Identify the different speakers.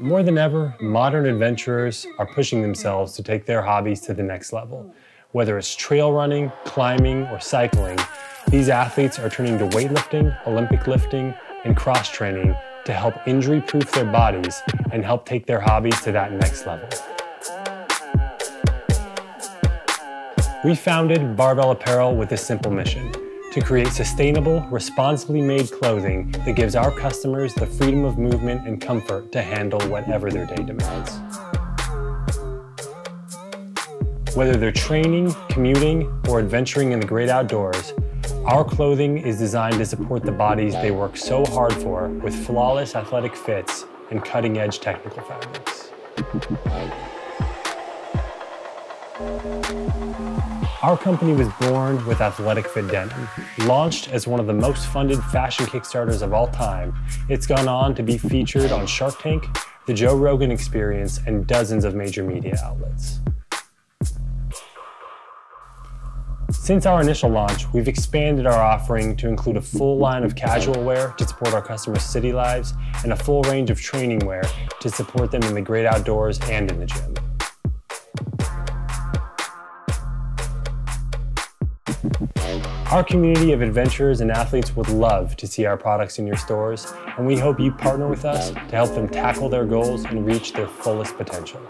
Speaker 1: More than ever, modern adventurers are pushing themselves to take their hobbies to the next level. Whether it's trail running, climbing, or cycling, these athletes are turning to weightlifting, Olympic lifting, and cross training to help injury proof their bodies and help take their hobbies to that next level. We founded Barbell Apparel with a simple mission to create sustainable, responsibly made clothing that gives our customers the freedom of movement and comfort to handle whatever their day demands. Whether they're training, commuting, or adventuring in the great outdoors, our clothing is designed to support the bodies they work so hard for with flawless athletic fits and cutting-edge technical fabrics. Our company was born with Athletic Fit Denim. Launched as one of the most funded fashion Kickstarters of all time, it's gone on to be featured on Shark Tank, The Joe Rogan Experience, and dozens of major media outlets. Since our initial launch, we've expanded our offering to include a full line of casual wear to support our customers' city lives and a full range of training wear to support them in the great outdoors and in the gym. Our community of adventurers and athletes would love to see our products in your stores, and we hope you partner with us to help them tackle their goals and reach their fullest potential.